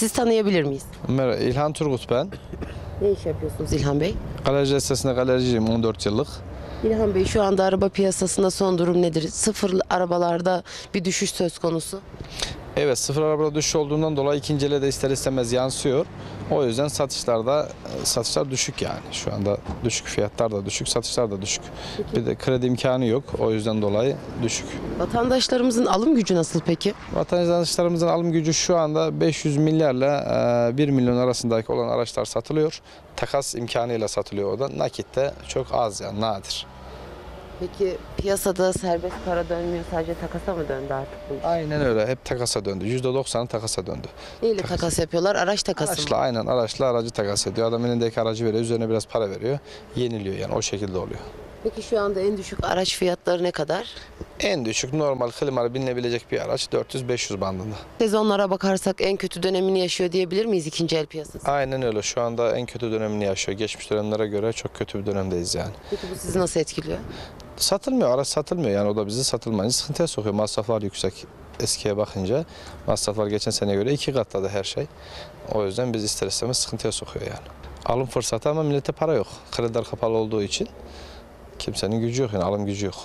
Siz tanıyabilir miyiz? Merhaba, İlhan Turgut ben. Ne iş yapıyorsunuz İlhan Bey? Galerci listesinde galericiyim 14 yıllık. İlhan Bey şu anda araba piyasasında son durum nedir? Sıfır arabalarda bir düşüş söz konusu. Evet sıfır arabada düşüş olduğundan dolayı ikinci ele de ister istemez yansıyor. O yüzden satışlarda satışlar düşük yani. Şu anda düşük fiyatlar da düşük, satışlar da düşük. Bir de kredi imkanı yok. O yüzden dolayı düşük. Vatandaşlarımızın alım gücü nasıl peki? Vatandaşlarımızın alım gücü şu anda 500 milyarla e, 1 milyon arasındaki olan araçlar satılıyor. Takas imkanıyla satılıyor o da. Nakitte çok az yani nadir. Peki piyasada serbest para dönmüyor sadece takasa mı döndü artık bu iş? Aynen öyle. Hep takasa döndü. %90'ı takasa döndü. Neyle takas yapıyorlar? Araç takası Araçla mı? aynen araçla aracı takas ediyor. Adam elindeki aracı veriyor, üzerine biraz para veriyor. Yeniliyor yani o şekilde oluyor. Peki şu anda en düşük araç fiyatları ne kadar? En düşük normal klimalı binilebilecek bir araç 400-500 bandında. Sezonlara bakarsak en kötü dönemini yaşıyor diyebilir miyiz ikinci el piyasası? Aynen öyle. Şu anda en kötü dönemini yaşıyor. Geçmiş dönemlere göre çok kötü bir dönemdeyiz yani. Peki bu sizi nasıl etkiliyor? Satılmıyor, araç satılmıyor yani o da bizi satılmayınca sıkıntıya sokuyor. Masraflar yüksek eskiye bakınca. Masraflar geçen seneye göre iki katladı her şey. O yüzden biz ister istemez sıkıntıya sokuyor yani. Alım fırsatı ama millete para yok. Krediler kapalı olduğu için kimsenin gücü yok yani alım gücü yok.